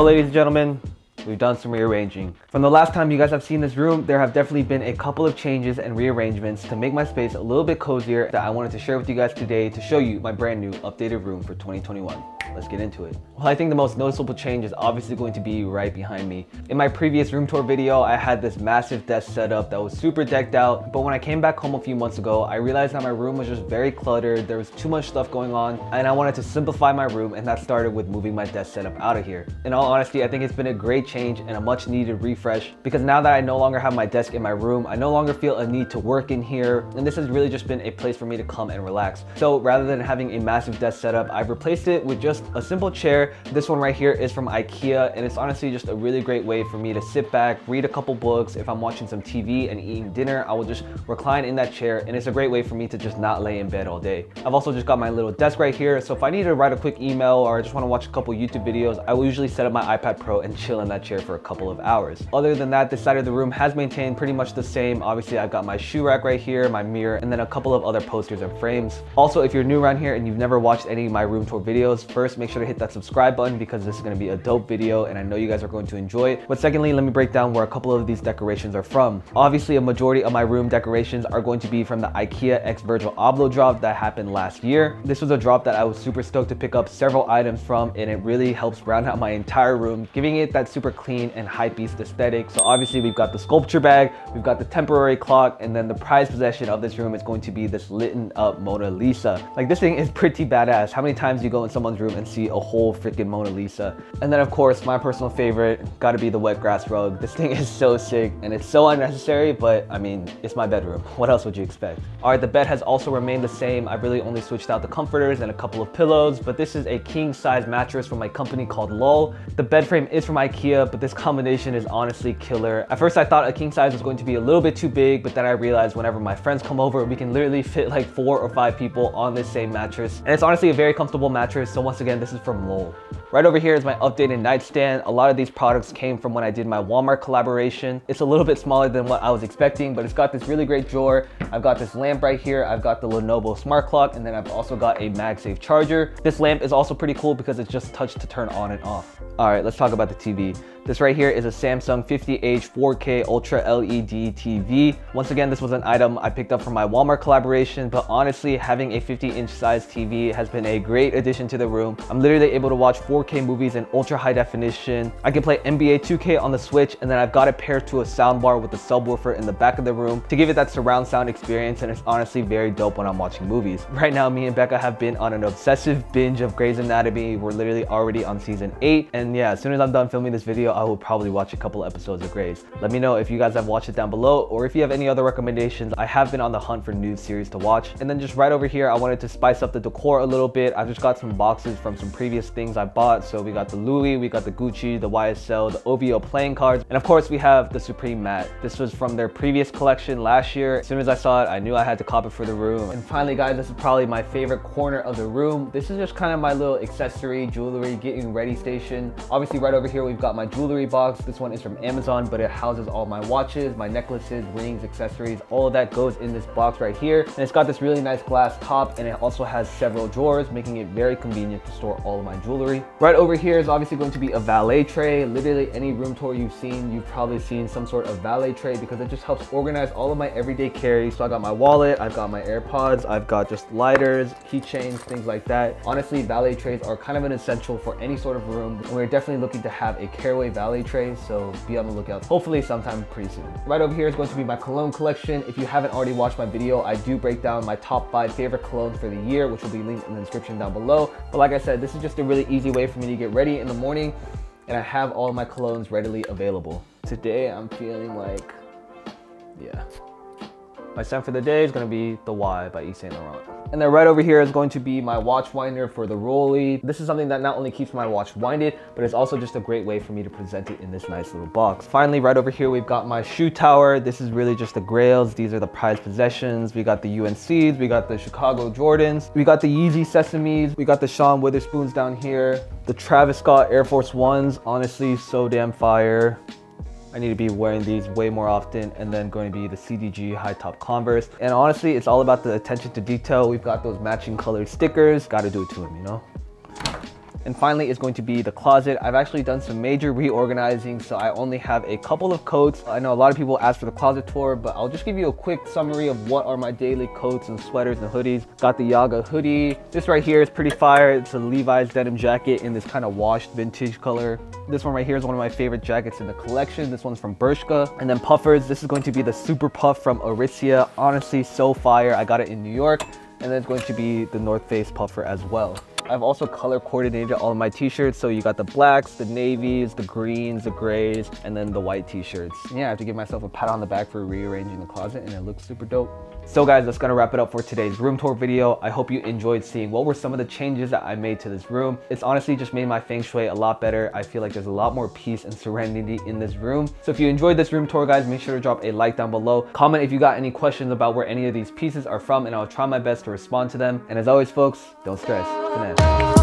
Well, ladies and gentlemen, we've done some rearranging. From the last time you guys have seen this room, there have definitely been a couple of changes and rearrangements to make my space a little bit cozier that I wanted to share with you guys today to show you my brand new updated room for 2021 let's get into it. Well, I think the most noticeable change is obviously going to be right behind me. In my previous room tour video, I had this massive desk setup that was super decked out, but when I came back home a few months ago, I realized that my room was just very cluttered, there was too much stuff going on, and I wanted to simplify my room, and that started with moving my desk setup out of here. In all honesty, I think it's been a great change and a much needed refresh, because now that I no longer have my desk in my room, I no longer feel a need to work in here, and this has really just been a place for me to come and relax. So rather than having a massive desk setup, I've replaced it with just a simple chair. This one right here is from Ikea and it's honestly just a really great way for me to sit back, read a couple books. If I'm watching some TV and eating dinner, I will just recline in that chair and it's a great way for me to just not lay in bed all day. I've also just got my little desk right here. So if I need to write a quick email or I just want to watch a couple YouTube videos, I will usually set up my iPad Pro and chill in that chair for a couple of hours. Other than that, this side of the room has maintained pretty much the same. Obviously, I've got my shoe rack right here, my mirror, and then a couple of other posters and frames. Also, if you're new around here and you've never watched any of my room tour videos, first make sure to hit that subscribe button because this is going to be a dope video and I know you guys are going to enjoy it. But secondly, let me break down where a couple of these decorations are from. Obviously, a majority of my room decorations are going to be from the IKEA X Virgil Abloh drop that happened last year. This was a drop that I was super stoked to pick up several items from and it really helps round out my entire room, giving it that super clean and hype-beast aesthetic. So obviously we've got the sculpture bag, we've got the temporary clock, and then the prized possession of this room is going to be this lit up Mona Lisa. Like this thing is pretty badass. How many times you go in someone's room and see a whole freaking Mona Lisa? And then of course, my personal favorite, gotta be the wet grass rug. This thing is so sick and it's so unnecessary, but I mean, it's my bedroom. What else would you expect? All right, the bed has also remained the same. I really only switched out the comforters and a couple of pillows, but this is a king size mattress from my company called Lull. The bed frame is from Ikea, but this combination is honestly killer. At first I thought a king size was going to be a little bit too big, but then I realized whenever my friends come over, we can literally fit like four or five people on this same mattress. And it's honestly a very comfortable mattress. So once again, this is from Lull. Right over here is my updated nightstand. A lot of these products came from when I did my Walmart collaboration. It's a little bit smaller than what I was expecting, but it's got this really great drawer. I've got this lamp right here. I've got the Lenovo smart clock, and then I've also got a MagSafe charger. This lamp is also pretty cool because it's just touch to turn on and off. All right, let's talk about the TV. This right here is a Samsung 50H 4K Ultra LED TV. Once again, this was an item I picked up from my Walmart collaboration, but honestly, having a 50 inch size TV has been a great addition to the room. I'm literally able to watch 4K movies in ultra high definition. I can play NBA 2K on the Switch, and then I've got it paired to a soundbar with a subwoofer in the back of the room to give it that surround sound experience, and it's honestly very dope when I'm watching movies. Right now, me and Becca have been on an obsessive binge of Grey's Anatomy. We're literally already on season 8, and yeah, as soon as I'm done filming this video, I will probably watch a couple episodes of Grey's. Let me know if you guys have watched it down below, or if you have any other recommendations. I have been on the hunt for new series to watch. And then just right over here, I wanted to spice up the decor a little bit. I just got some boxes from some previous things I bought. So we got the Louis, we got the Gucci, the YSL, the OVO playing cards, and of course we have the Supreme mat. This was from their previous collection last year. As soon as I saw it, I knew I had to cop it for the room. And finally guys, this is probably my favorite corner of the room. This is just kind of my little accessory, jewelry, getting ready station. Obviously right over here, we've got my jewelry box. This one is from Amazon, but it houses all my watches, my necklaces, rings, accessories, all of that goes in this box right here. And it's got this really nice glass top and it also has several drawers, making it very convenient to store all of my jewelry. Right over here is obviously going to be a valet tray. Literally any room tour you've seen, you've probably seen some sort of valet tray because it just helps organize all of my everyday carry. So I got my wallet, I've got my AirPods, I've got just lighters, keychains, things like that. Honestly, valet trays are kind of an essential for any sort of room. And we're definitely looking to have a Caraway valet tray, so be on the lookout. Hopefully sometime pretty soon. Right over here is going to be my cologne collection. If you haven't already watched my video, I do break down my top five favorite colognes for the year, which will be linked in the description down below. But like I said, this is just a really easy way for me to get ready in the morning and I have all my colognes readily available. Today I'm feeling like, yeah. My scent for the day is gonna be The Y by Yves Saint Laurent. And then right over here is going to be my watch winder for the Rolly. This is something that not only keeps my watch winded, but it's also just a great way for me to present it in this nice little box. Finally, right over here, we've got my shoe tower. This is really just the grails. These are the prized possessions. We got the UNCs, we got the Chicago Jordans, we got the Yeezy Sesames, we got the Sean Wotherspoons down here, the Travis Scott Air Force Ones, honestly, so damn fire. I need to be wearing these way more often and then going to be the CDG high top Converse. And honestly, it's all about the attention to detail. We've got those matching colored stickers. Got to do it to them, you know? And finally is going to be the closet. I've actually done some major reorganizing, so I only have a couple of coats. I know a lot of people ask for the closet tour, but I'll just give you a quick summary of what are my daily coats and sweaters and hoodies. Got the Yaga hoodie. This right here is pretty fire. It's a Levi's denim jacket in this kind of washed vintage color. This one right here is one of my favorite jackets in the collection. This one's from Bershka. And then puffers. This is going to be the Super Puff from Aritzia. Honestly, so fire. I got it in New York. And then it's going to be the North Face puffer as well. I've also color coordinated all of my t-shirts. So you got the blacks, the navies, the greens, the grays, and then the white t-shirts. Yeah, I have to give myself a pat on the back for rearranging the closet and it looks super dope. So guys, that's gonna wrap it up for today's room tour video. I hope you enjoyed seeing what were some of the changes that I made to this room. It's honestly just made my feng shui a lot better. I feel like there's a lot more peace and serenity in this room. So if you enjoyed this room tour, guys, make sure to drop a like down below. Comment if you got any questions about where any of these pieces are from and I'll try my best to respond to them. And as always, folks, don't stress. Finesse. Oh.